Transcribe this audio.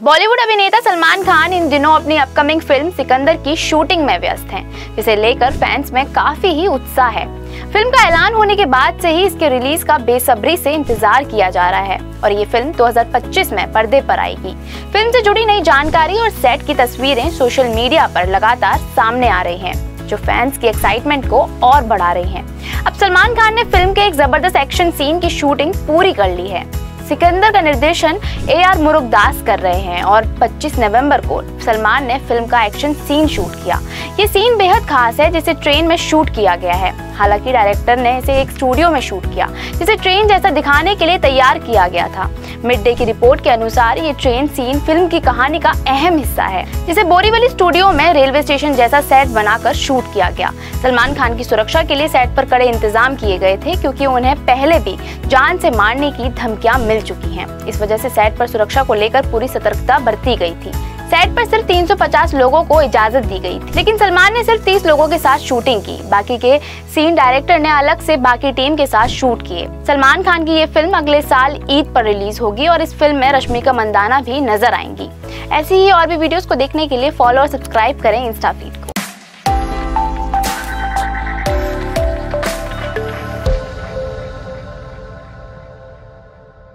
बॉलीवुड अभिनेता सलमान खान इन दिनों अपनी अपकमिंग फ़िल्म सिकंदर की शूटिंग में व्यस्त हैं, जिसे लेकर फैंस में काफ़ी ही उत्साह है। फ़िल्म का ऐलान होने के बाद से ही इसके रिलीज़ का बेसब्री से इंतज़ार किया जा रहा है और ये फ़िल्म 2025 में पर्दे पर आएगी। फ़िल्म से जुड़ी नई जानकारी और सेट की तस्वीरें सोशल मीडिया पर लगातार सामने आ रही हैं जो फैंस की एक्साइटमेंट को और बढ़ा रही हैं। अब सलमान खान ने फ़िल्म के एक ज़बरदस्त एक्शन सीन की शूटिंग पूरी कर ली है। सिकंदर का निर्देशन ए आर मुरुगदास कर रहे हैं और 25 नवंबर को सलमान ने फ़िल्म का एक्शन सीन शूट किया। ये सीन बेहद खास है, जिसे ट्रेन में शूट किया गया है। हालाँकि डायरेक्टर ने इसे एक स्टूडियो में शूट किया, जिसे ट्रेन जैसा दिखाने के लिए तैयार किया गया था। मिड डे की रिपोर्ट के अनुसार ये ट्रेन सीन फ़िल्म की कहानी का अहम हिस्सा है, जिसे बोरीवली स्टूडियो में रेलवे स्टेशन जैसा सेट बनाकर शूट किया गया। सलमान खान की सुरक्षा के लिए सेट पर कड़े इंतज़ाम किए गए थे, क्योंकि उन्हें पहले भी जान से मारने की धमकियाँ मिल चुकी हैं। इस वजह से सेट पर सुरक्षा को लेकर पूरी सतर्कता बरती गई थी। सेट पर सिर्फ़ 350 लोगों को इजाज़त दी गई थी। लेकिन सलमान ने सिर्फ़ 30 लोगों के साथ शूटिंग की, बाकी के सीन डायरेक्टर ने अलग से बाकी टीम के साथ शूट किए। सलमान खान की ये फ़िल्म अगले साल ईद पर रिलीज़ होगी और इस फ़िल्म में रश्मिका मंदाना भी नज़र आएँगी। ऐसी ही और भी वीडियोस को देखने के लिए फॉलो और सब्सक्राइब करें इंस्टा फ़ीड को।